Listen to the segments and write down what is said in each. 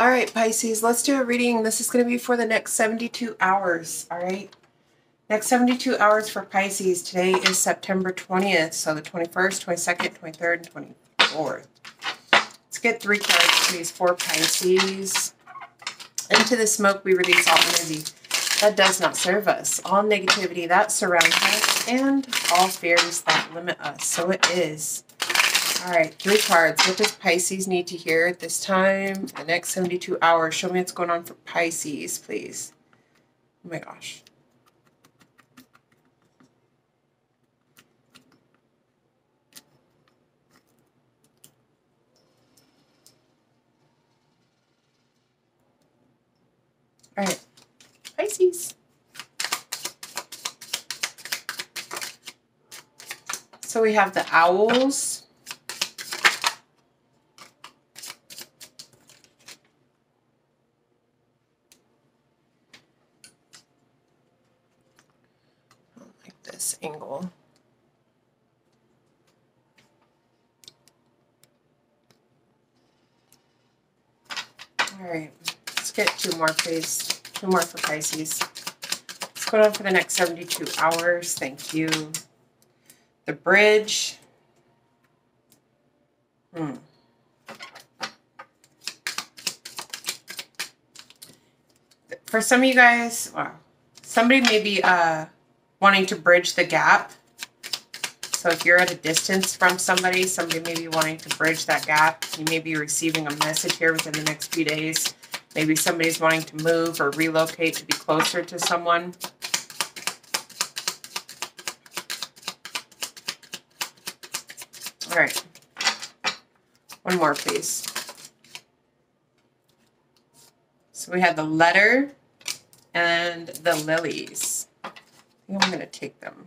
All right, Pisces, let's do a reading. This is going to be for the next 72 hours. All right. Next 72 hours for Pisces. Today is September 20th. So the 21st, 22nd, 23rd, and 24th. Let's get three cards, please, for Pisces. Into the smoke, we release all energy that does not serve us, all negativity that surrounds us, and all fears that limit us. So it is. All right, three cards. What does Pisces need to hear at this time? The next 72 hours. Show me what's going on for Pisces, please. Oh my gosh. All right, Pisces. So we have the owls. like angle. All right, let's get two more, please. Two more for Pisces. Let's go on for the next 72 hours. Thank you. The bridge. Hmm. For some of you guys, somebody may be uh, wanting to bridge the gap. So if you're at a distance from somebody, somebody may be wanting to bridge that gap. You may be receiving a message here within the next few days. Maybe somebody's wanting to move or relocate to be closer to someone. All right. One more, please. So we have the letter and the lilies. I I'm going to take them.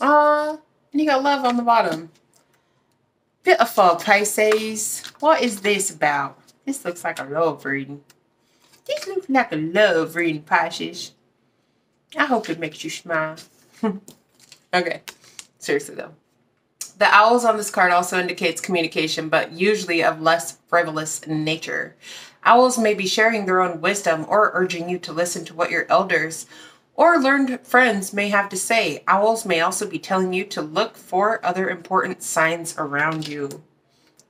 Ah, and you got love on the bottom. Pitiful Pisces. What is this about? This looks like a love reading. This looks like a love reading, Pisces. I hope it makes you smile. okay. Seriously, though. The owls on this card also indicates communication, but usually of less frivolous nature. Owls may be sharing their own wisdom or urging you to listen to what your elders or learned friends may have to say. Owls may also be telling you to look for other important signs around you.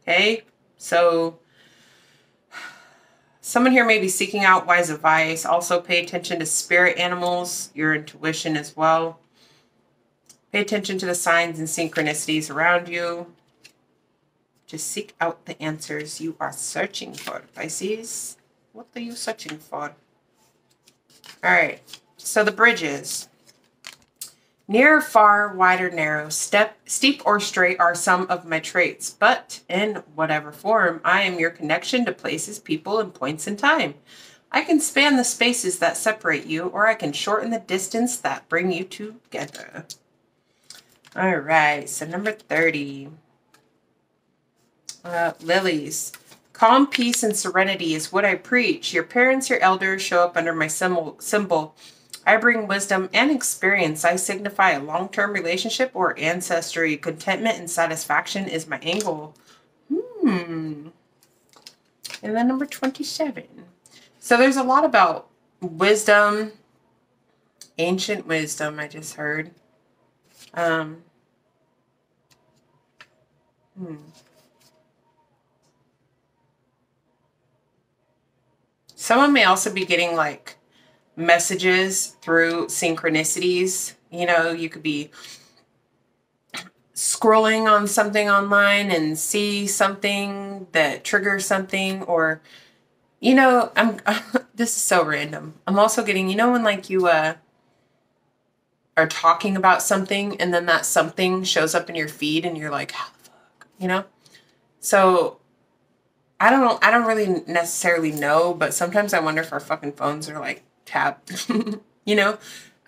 Okay? So, someone here may be seeking out wise advice. Also, pay attention to spirit animals, your intuition as well. Pay attention to the signs and synchronicities around you. Just seek out the answers you are searching for, Pisces. What are you searching for? All right, so the bridges. Near, far, wide, or narrow, step, steep, or straight are some of my traits, but in whatever form, I am your connection to places, people, and points in time. I can span the spaces that separate you, or I can shorten the distance that bring you together. All right, so number 30. Uh, lilies. Calm, peace, and serenity is what I preach. Your parents, your elders show up under my symbol. symbol. I bring wisdom and experience. I signify a long-term relationship or ancestry. Contentment and satisfaction is my angle. Hmm. And then number 27. So there's a lot about wisdom, ancient wisdom, I just heard. Um, hmm. Someone may also be getting like messages through synchronicities. You know, you could be scrolling on something online and see something that triggers something or you know, I'm this is so random. I'm also getting, you know when like you uh are talking about something and then that something shows up in your feed and you're like, how the fuck? You know? So I don't know. I don't really necessarily know, but sometimes I wonder if our fucking phones are like tapped. you know?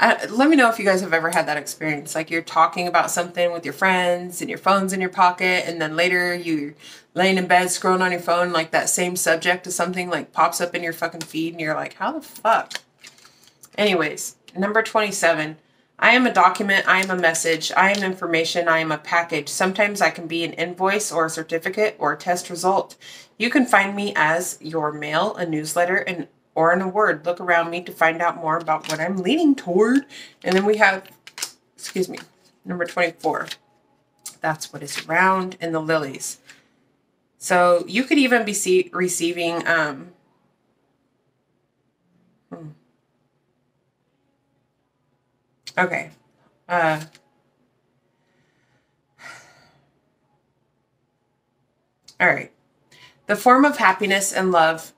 I, let me know if you guys have ever had that experience. Like you're talking about something with your friends and your phone's in your pocket, and then later you're laying in bed scrolling on your phone, like that same subject to something like pops up in your fucking feed, and you're like, how the fuck? Anyways, number 27. I am a document, I am a message, I am information, I am a package. Sometimes I can be an invoice or a certificate or a test result. You can find me as your mail, a newsletter, and or in a word. Look around me to find out more about what I'm leaning toward. And then we have, excuse me, number 24. That's what is around in the lilies. So you could even be see, receiving um, hmm. Okay. Uh, all right. The form of happiness and love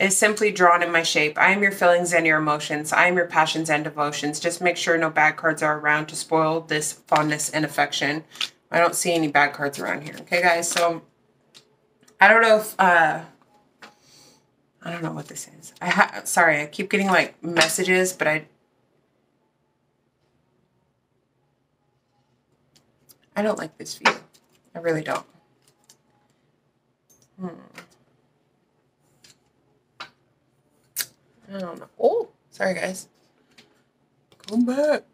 is simply drawn in my shape. I am your feelings and your emotions. I am your passions and devotions. Just make sure no bad cards are around to spoil this fondness and affection. I don't see any bad cards around here. Okay, guys. So I don't know if uh I don't know what this is. I ha sorry, I keep getting like messages, but I I don't like this view. I really don't. Hmm. I don't know. Oh, sorry guys. Come back.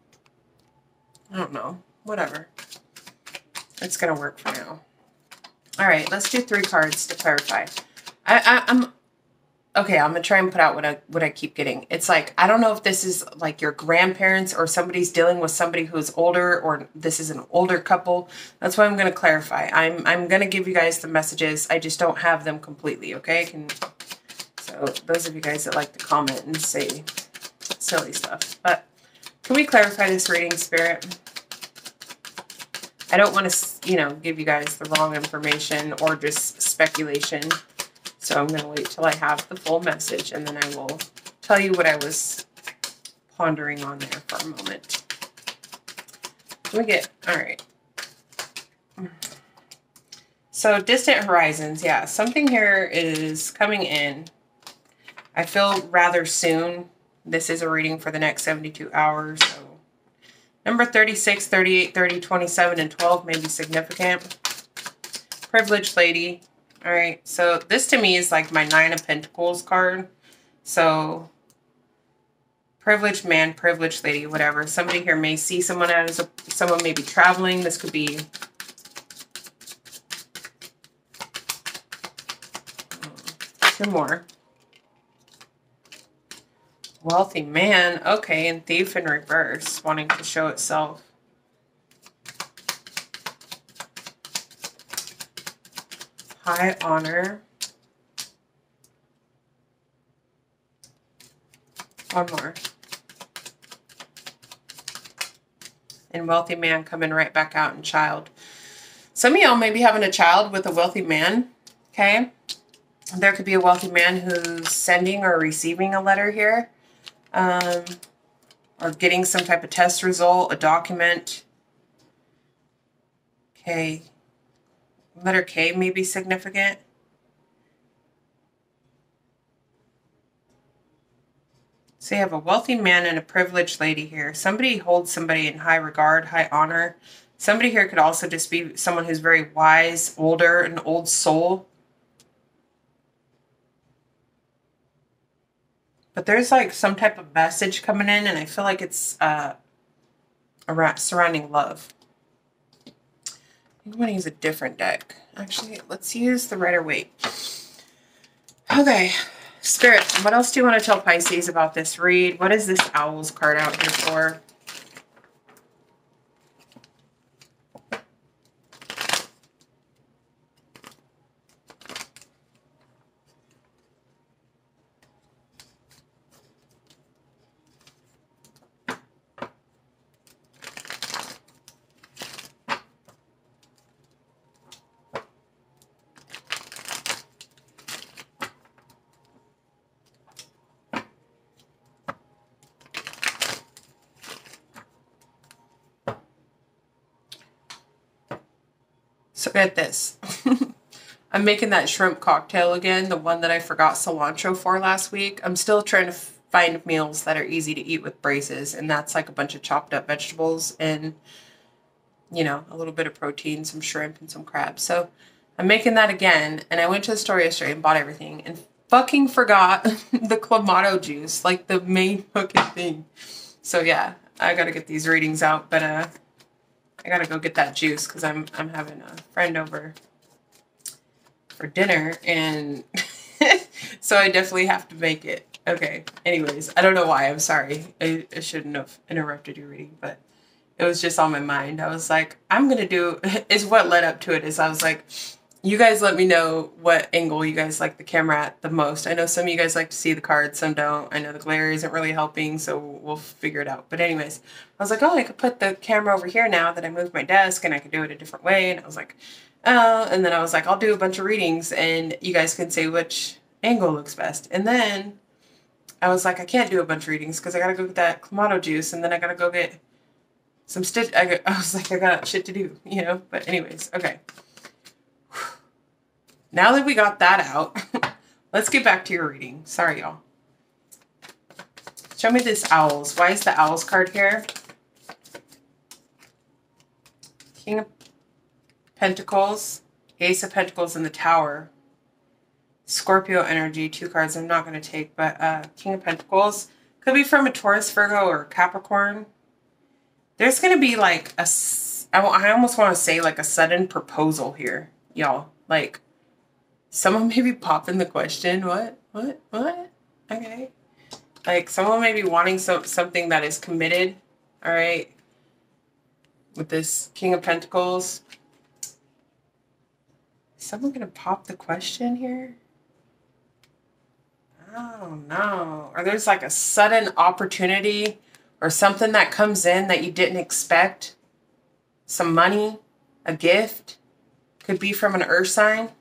I don't know. Whatever. It's going to work for now. All right, let's do three cards to clarify. I, I, I'm okay. I'm gonna try and put out what I what I keep getting. It's like I don't know if this is like your grandparents or somebody's dealing with somebody who's older, or this is an older couple. That's why I'm gonna clarify. I'm I'm gonna give you guys the messages. I just don't have them completely. Okay, can so those of you guys that like to comment and say silly stuff, but can we clarify this reading, Spirit? I don't want to, you know, give you guys the wrong information or just speculation. So I'm going to wait till I have the full message and then I will tell you what I was pondering on there for a moment. We get, all right. So distant horizons, yeah, something here is coming in. I feel rather soon. This is a reading for the next 72 hours. So Number 36, 38, 30, 27, and 12 may be significant. Privileged lady. All right, so this to me is like my Nine of Pentacles card. So privileged man, privileged lady, whatever. Somebody here may see someone as a, someone may be traveling. This could be two more. Wealthy man. Okay, and thief in reverse, wanting to show itself. High honor. One more. And wealthy man coming right back out and child. Some of y'all may be having a child with a wealthy man, okay? There could be a wealthy man who's sending or receiving a letter here um, or getting some type of test result, a document. Okay. Letter K may be significant. So you have a wealthy man and a privileged lady here. Somebody holds somebody in high regard, high honor. Somebody here could also just be someone who's very wise, older, an old soul. But there's like some type of message coming in, and I feel like it's uh, around surrounding love. I'm going to use a different deck. Actually, let's use the Rider Waite. Okay, Spirit, what else do you want to tell Pisces about this read? What is this Owls card out here for? So get this. I'm making that shrimp cocktail again, the one that I forgot cilantro for last week. I'm still trying to find meals that are easy to eat with braces, and that's like a bunch of chopped up vegetables and, you know, a little bit of protein, some shrimp, and some crabs. So I'm making that again, and I went to the store yesterday and bought everything, and fucking forgot the clamato juice, like the main fucking thing. So yeah, I gotta get these readings out, but uh, I gotta go get that juice because I'm I'm having a friend over for dinner, and so I definitely have to make it. Okay. Anyways, I don't know why. I'm sorry. I, I shouldn't have interrupted your reading, but it was just on my mind. I was like, I'm gonna do. Is what led up to it. Is I was like, you guys let me know what angle you guys like the camera at the most. I know some of you guys like to see the cards, some don't. I know the glare isn't really helping, so we'll figure it out. But anyways, I was like, oh, I could put the camera over here now that I moved my desk and I could do it a different way. And I was like, oh, and then I was like, I'll do a bunch of readings and you guys can say which angle looks best. And then I was like, I can't do a bunch of readings because I gotta go get that Clamato juice and then I gotta go get some stitch. I, I was like, I got shit to do, you know? But anyways, okay. Now that we got that out, let's get back to your reading. Sorry, y'all. Show me this owls. Why is the owls card here? King of Pentacles, Ace of Pentacles in the Tower. Scorpio energy, two cards I'm not going to take, but uh, King of Pentacles. Could be from a Taurus, Virgo, or Capricorn. There's going to be like a, I almost want to say like a sudden proposal here, y'all. Like, someone maybe popping the question, what, what, what? Okay. Like, someone may be wanting so, something that is committed, all right? With this King of Pentacles. Is someone going to pop the question here? Oh, no. Or there's like a sudden opportunity or something that comes in that you didn't expect. Some money, a gift. Could be from an earth sign.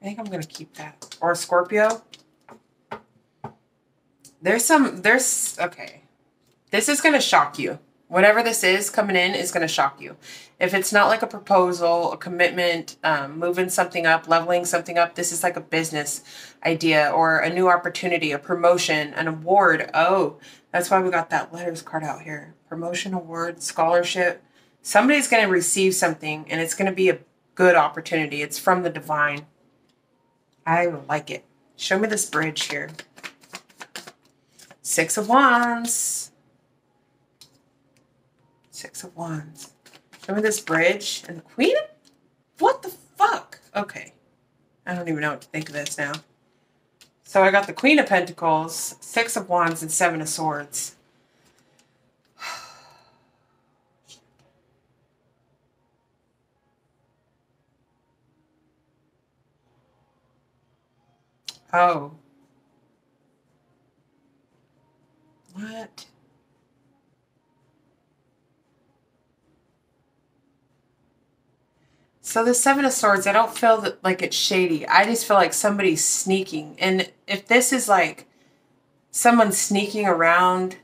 I think I'm going to keep that. Or Scorpio. There's some, there's, okay. This is going to shock you. Whatever this is coming in is going to shock you. If it's not like a proposal, a commitment, um, moving something up, leveling something up, this is like a business idea or a new opportunity, a promotion, an award. Oh, that's why we got that letters card out here. Promotion, award, scholarship. Somebody's going to receive something and it's going to be a good opportunity. It's from the divine. I like it. Show me this bridge here. Six of Wands. Six of Wands. Remember this bridge and the Queen? What the fuck? Okay. I don't even know what to think of this now. So I got the Queen of Pentacles, Six of Wands, and Seven of Swords. Oh. What? So the Seven of Swords, I don't feel that, like it's shady. I just feel like somebody's sneaking. And if this is like someone sneaking around,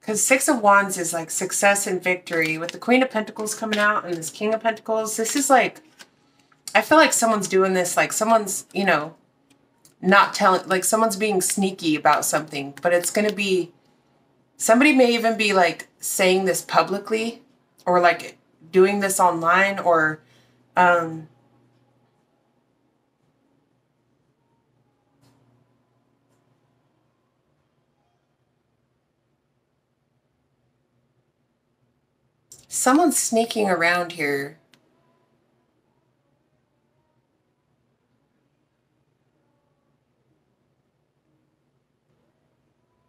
because Six of Wands is like success and victory. With the Queen of Pentacles coming out and this King of Pentacles, this is like, I feel like someone's doing this, like someone's, you know, not telling, like someone's being sneaky about something, but it's going to be, somebody may even be like saying this publicly or like doing this online or um, someone's sneaking around here.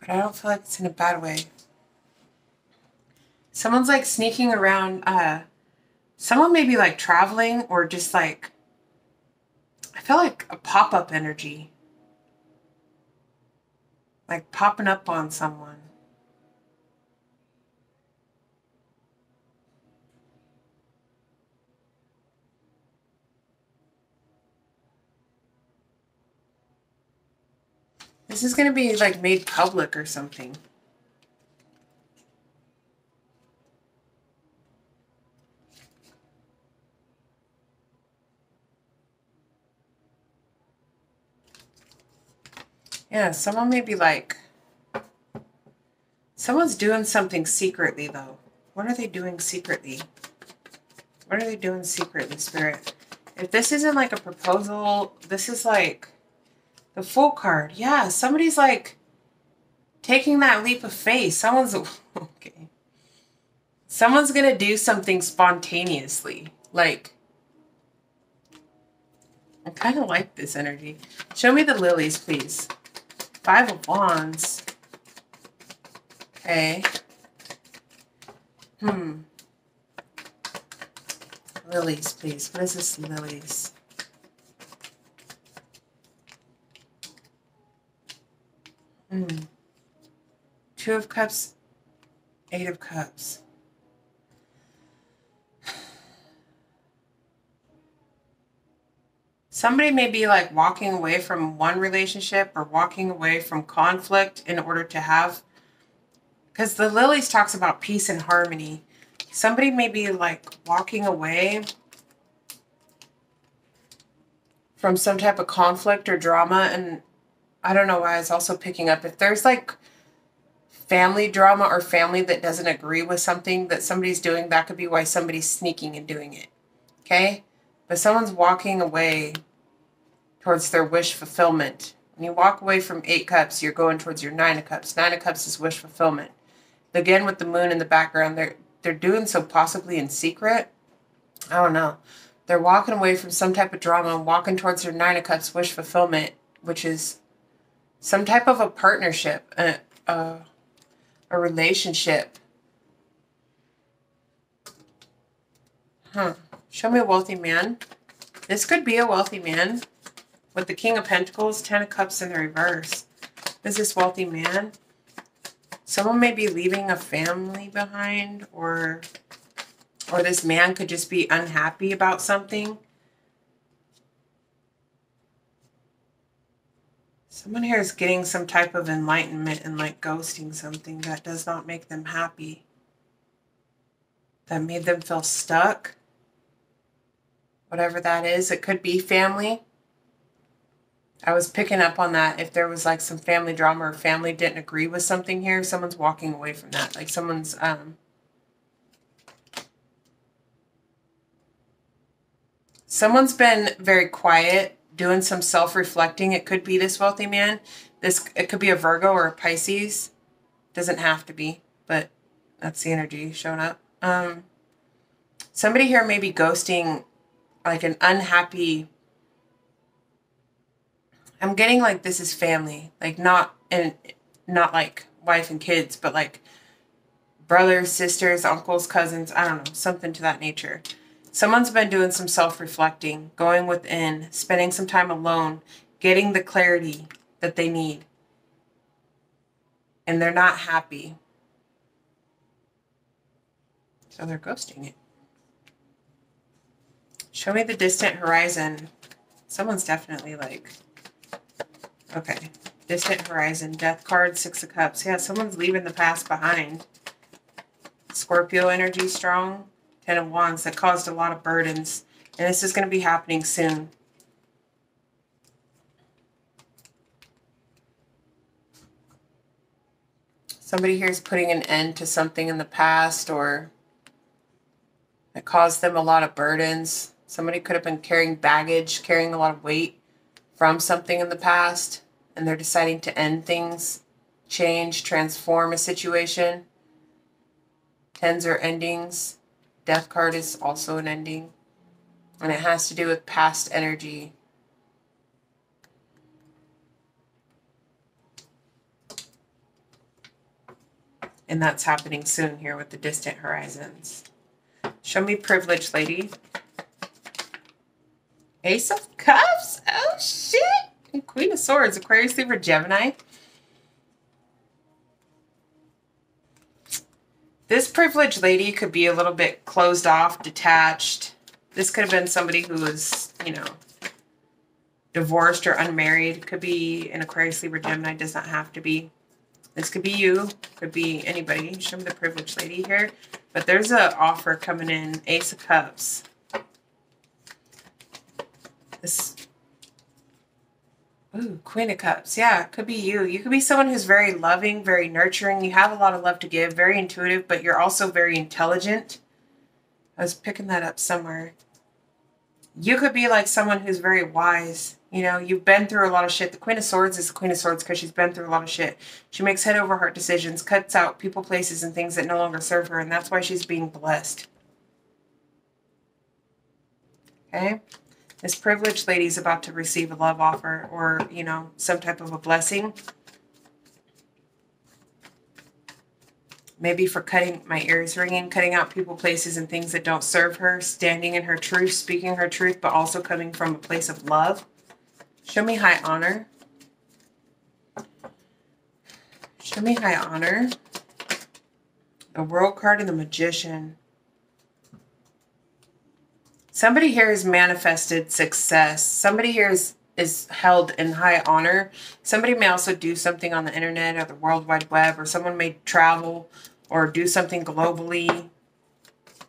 But I don't feel like it's in a bad way. Someone's like sneaking around uh someone may be like traveling or just like, I feel like a pop up energy. Like popping up on someone. This is going to be like made public or something. Yeah, someone may be like, someone's doing something secretly though. What are they doing secretly? What are they doing secretly, Spirit? If this isn't like a proposal, this is like the full card. Yeah, somebody's like taking that leap of faith. Someone's, okay. Someone's going to do something spontaneously. Like, I kind of like this energy. Show me the lilies, please. Five of Wands. Okay. Hmm. Lilies, please. What is this lilies? Hmm. Two of Cups, Eight of Cups. Somebody may be like walking away from one relationship or walking away from conflict in order to have, because the lilies talks about peace and harmony. Somebody may be like walking away from some type of conflict or drama. And I don't know why I was also picking up. If there's like family drama or family that doesn't agree with something that somebody's doing, that could be why somebody's sneaking and doing it. Okay? But someone's walking away towards their wish fulfillment. When you walk away from eight cups, you're going towards your nine of cups. Nine of cups is wish fulfillment. Again, with the moon in the background, they're they're doing so possibly in secret. I don't know. They're walking away from some type of drama and walking towards their nine of cups wish fulfillment, which is some type of a partnership, a, a, a relationship. Huh. Show me a wealthy man. This could be a wealthy man with the King of Pentacles, Ten of Cups in the reverse. This is this wealthy man? Someone may be leaving a family behind or or this man could just be unhappy about something. Someone here is getting some type of enlightenment and like ghosting something that does not make them happy. That made them feel stuck. Whatever that is. It could be family. I was picking up on that. If there was like some family drama or family didn't agree with something here, someone's walking away from that. Like someone's um someone's been very quiet, doing some self-reflecting. It could be this wealthy man. This it could be a Virgo or a Pisces. Doesn't have to be, but that's the energy showing up. Um somebody here may be ghosting like an unhappy I'm getting like this is family, like not and not like wife and kids, but like brothers, sisters, uncles, cousins, I don't know, something to that nature. Someone's been doing some self-reflecting, going within, spending some time alone, getting the clarity that they need. And they're not happy. So they're ghosting it. Show me the distant horizon. Someone's definitely like Okay. Distant Horizon. Death card. Six of Cups. Yeah, someone's leaving the past behind. Scorpio energy strong. Ten of Wands. That caused a lot of burdens. And this is going to be happening soon. Somebody here is putting an end to something in the past or it caused them a lot of burdens. Somebody could have been carrying baggage, carrying a lot of weight from something in the past and they're deciding to end things, change, transform a situation. Tens are endings. Death card is also an ending. And it has to do with past energy. And that's happening soon here with the distant horizons. Show me privilege, lady. Ace of Cups? Oh, shit. Queen of Swords, Aquarius, Libra, Gemini. This privileged lady could be a little bit closed off, detached. This could have been somebody who was, you know, divorced or unmarried. Could be an Aquarius, Libra, Gemini. Does not have to be. This could be you. Could be anybody. Show me the privileged lady here. But there's an offer coming in. Ace of Cups. This Ooh, Queen of Cups. Yeah, could be you. You could be someone who's very loving, very nurturing. You have a lot of love to give, very intuitive, but you're also very intelligent. I was picking that up somewhere. You could be like someone who's very wise. You know, you've been through a lot of shit. The Queen of Swords is the Queen of Swords because she's been through a lot of shit. She makes head over heart decisions, cuts out people, places, and things that no longer serve her, and that's why she's being blessed. Okay? This privileged lady is about to receive a love offer or, you know, some type of a blessing. Maybe for cutting my ears ringing, cutting out people, places, and things that don't serve her, standing in her truth, speaking her truth, but also coming from a place of love. Show me high honor. Show me high honor. The world card and the magician. Somebody here has manifested success. Somebody here is, is held in high honor. Somebody may also do something on the internet or the World Wide Web, or someone may travel or do something globally.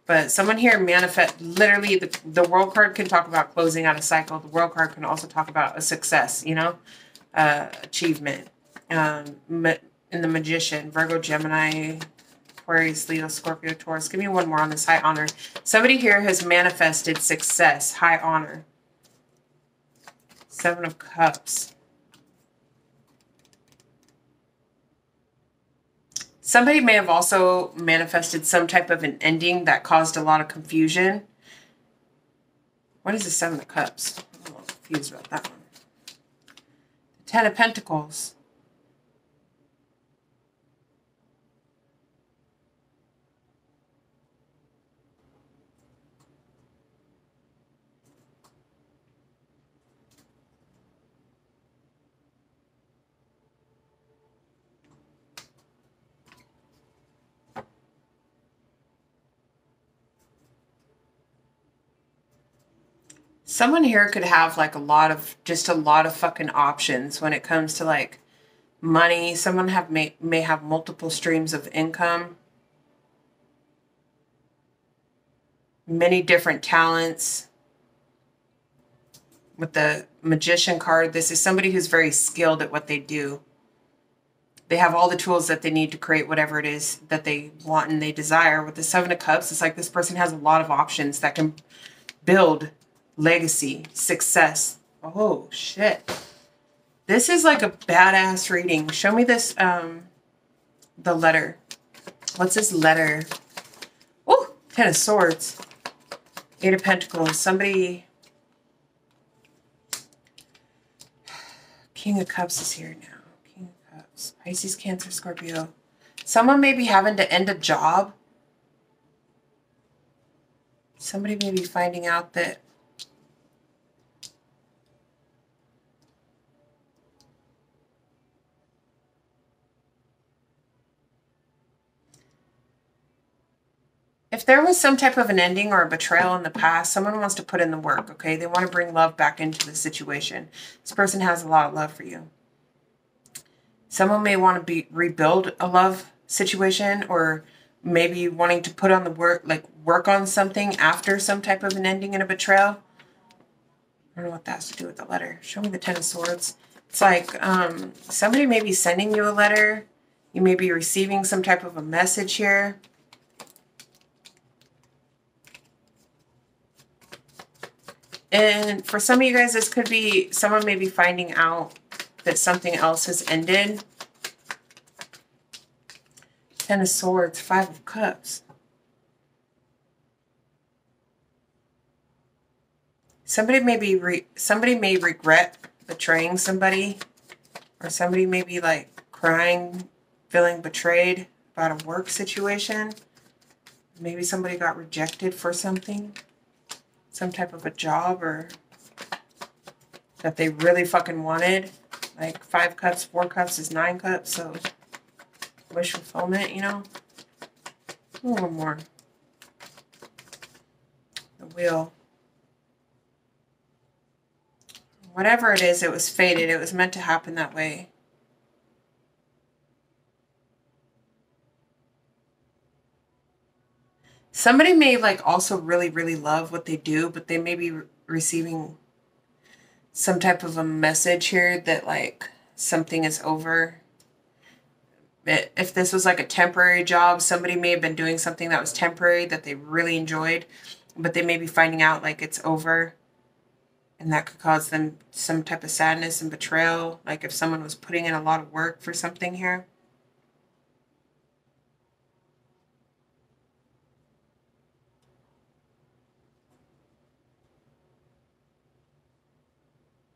But someone here manifest, literally, the, the world card can talk about closing out a cycle. The world card can also talk about a success, you know, uh, achievement. Um, in the magician, Virgo, Gemini, Aquarius, Leo, Scorpio, Taurus. Give me one more on this high honor. Somebody here has manifested success, high honor. Seven of Cups. Somebody may have also manifested some type of an ending that caused a lot of confusion. What is the Seven of Cups? I'm a little confused about that one. The Ten of Pentacles. Someone here could have like a lot of just a lot of fucking options when it comes to like money. Someone have may, may have multiple streams of income. Many different talents. With the magician card this is somebody who's very skilled at what they do. They have all the tools that they need to create whatever it is that they want and they desire. With the seven of cups it's like this person has a lot of options that can build legacy, success. Oh, shit. This is like a badass reading. Show me this, um, the letter. What's this letter? Oh, Ten of Swords. Eight of Pentacles. Somebody... King of Cups is here now. King of Cups. Pisces, Cancer, Scorpio. Someone may be having to end a job. Somebody may be finding out that if there was some type of an ending or a betrayal in the past, someone wants to put in the work, okay? They want to bring love back into the situation. This person has a lot of love for you. Someone may want to be rebuild a love situation or maybe wanting to put on the work, like work on something after some type of an ending and a betrayal. I don't know what that has to do with the letter. Show me the Ten of Swords. It's like um, somebody may be sending you a letter. You may be receiving some type of a message here. And for some of you guys, this could be someone may be finding out that something else has ended. Ten of Swords, Five of Cups. Somebody may be re somebody may regret betraying somebody, or somebody may be like crying, feeling betrayed about a work situation. Maybe somebody got rejected for something some type of a job or that they really fucking wanted. Like five cups, four cups is nine cups, so wish fulfillment, you know? A little more. The wheel. Whatever it is, it was fated. It was meant to happen that way. Somebody may like also really, really love what they do, but they may be re receiving some type of a message here that like something is over. If this was like a temporary job, somebody may have been doing something that was temporary that they really enjoyed, but they may be finding out like it's over and that could cause them some type of sadness and betrayal. Like if someone was putting in a lot of work for something here.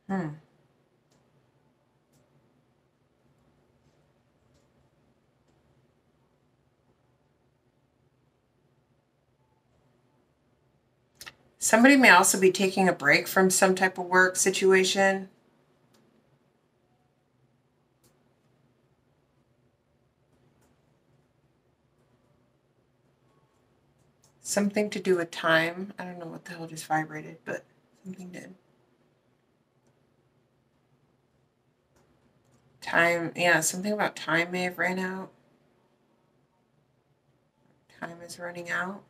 Hmm. Somebody may also be taking a break from some type of work situation. Something to do with time. I don't know what the hell just vibrated, but something did. Time, yeah, something about time may have ran out. Time is running out.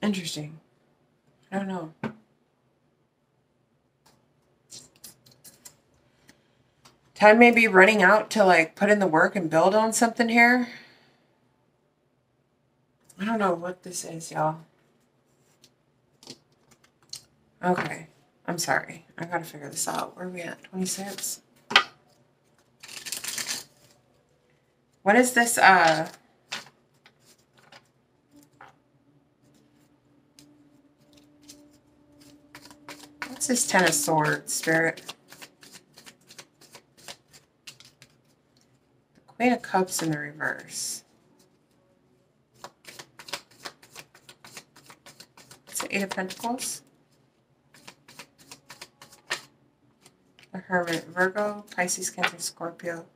Interesting. I don't know. Time may be running out to like put in the work and build on something here. I don't know what this is, y'all. Okay. I'm sorry. I gotta figure this out. Where are we at? 26? What is this, uh... What's this Ten of Swords, Spirit? The Queen of Cups in the reverse. It's the Eight of Pentacles. Hermit, Virgo, Pisces, Cancer, Scorpio.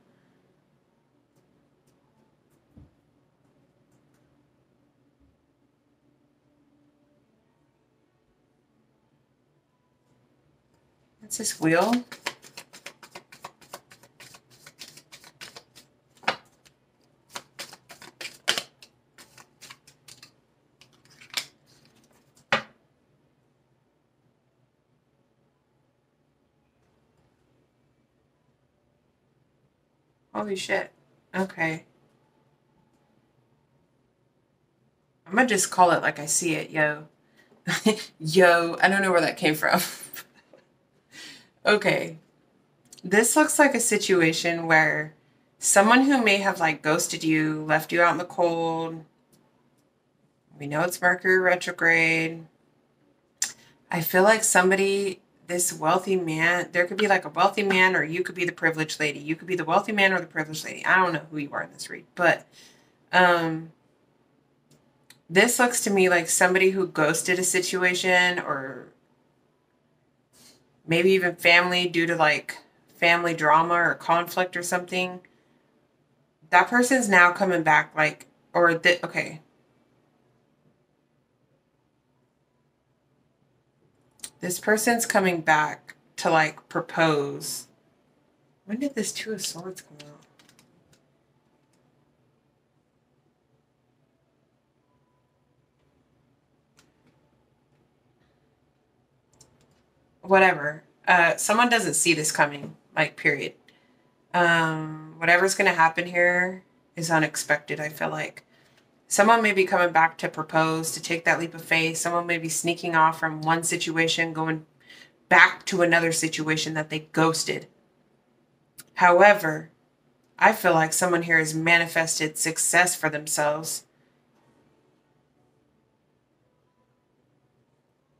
What's this wheel? Holy shit. Okay. I'm gonna just call it like I see it, yo. yo, I don't know where that came from. okay. This looks like a situation where someone who may have like ghosted you, left you out in the cold. We know it's Mercury retrograde. I feel like somebody this wealthy man, there could be like a wealthy man, or you could be the privileged lady. You could be the wealthy man or the privileged lady. I don't know who you are in this read, but um, this looks to me like somebody who ghosted a situation or maybe even family due to like family drama or conflict or something. That person's now coming back, like, or okay, This person's coming back to like propose. When did this Two of Swords come out? Whatever. Uh, someone doesn't see this coming, like, period. Um, whatever's going to happen here is unexpected, I feel like. Someone may be coming back to propose, to take that leap of faith. Someone may be sneaking off from one situation, going back to another situation that they ghosted. However, I feel like someone here has manifested success for themselves.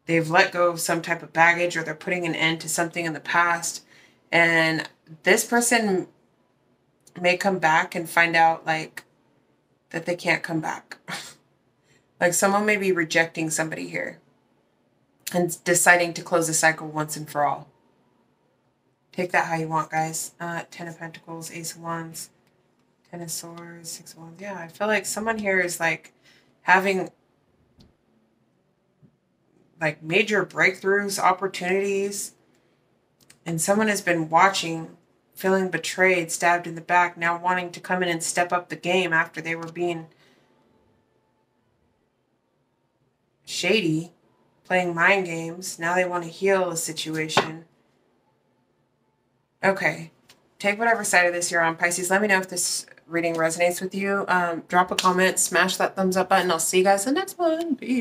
They've let go of some type of baggage or they're putting an end to something in the past. And this person may come back and find out, like, that they can't come back. like someone may be rejecting somebody here and deciding to close the cycle once and for all. Take that how you want, guys. Uh, Ten of Pentacles, Ace of Wands, Ten of Swords, Six of Wands. Yeah, I feel like someone here is like having like major breakthroughs, opportunities, and someone has been watching feeling betrayed, stabbed in the back, now wanting to come in and step up the game after they were being shady, playing mind games. Now they want to heal the situation. Okay. Take whatever side of this you're on, Pisces. Let me know if this reading resonates with you. Um, drop a comment, smash that thumbs up button. I'll see you guys in the next one. Peace.